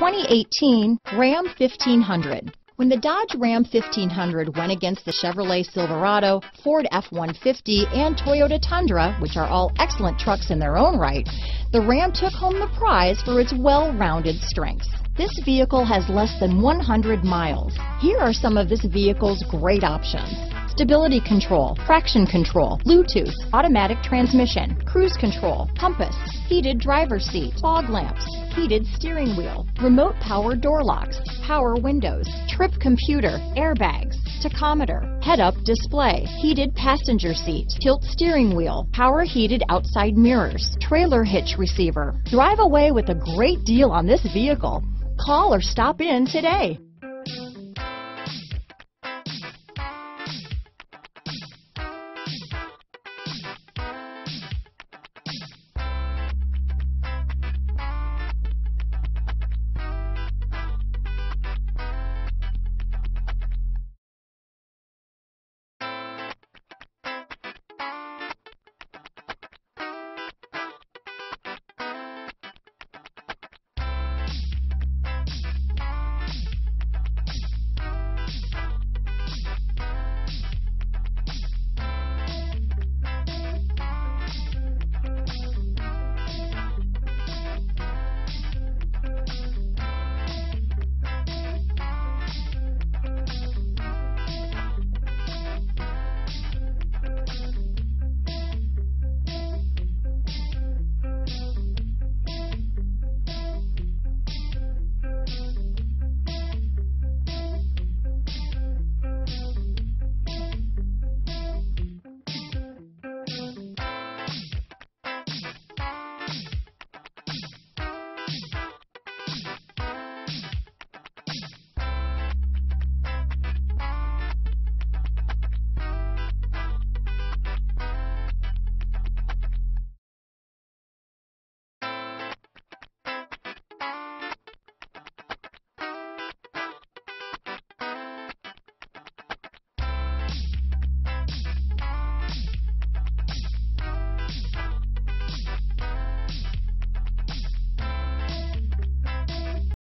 2018 Ram 1500. When the Dodge Ram 1500 went against the Chevrolet Silverado, Ford F-150, and Toyota Tundra, which are all excellent trucks in their own right, the Ram took home the prize for its well-rounded strengths. This vehicle has less than 100 miles. Here are some of this vehicle's great options stability control, traction control, Bluetooth, automatic transmission, cruise control, compass, heated driver seat, fog lamps, heated steering wheel, remote power door locks, power windows, trip computer, airbags, tachometer, head-up display, heated passenger seat, tilt steering wheel, power heated outside mirrors, trailer hitch receiver. Drive away with a great deal on this vehicle. Call or stop in today.